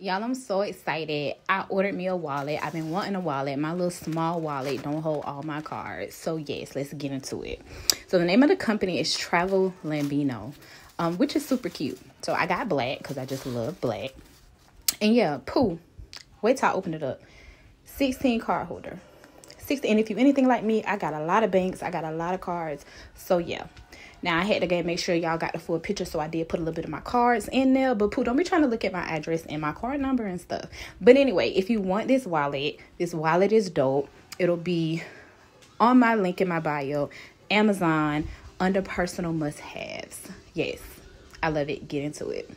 Y'all, I'm so excited. I ordered me a wallet. I've been wanting a wallet. My little small wallet don't hold all my cards. So, yes, let's get into it. So, the name of the company is Travel Lambino, um, which is super cute. So, I got black because I just love black. And yeah, poo. Wait till I open it up. 16 card holder. 16. And if you anything like me, I got a lot of banks. I got a lot of cards. So, yeah. Now I had to go make sure y'all got the full picture, so I did put a little bit of my cards in there. But poo, don't be trying to look at my address and my card number and stuff. But anyway, if you want this wallet, this wallet is dope. It'll be on my link in my bio, Amazon under personal must-haves. Yes, I love it. Get into it.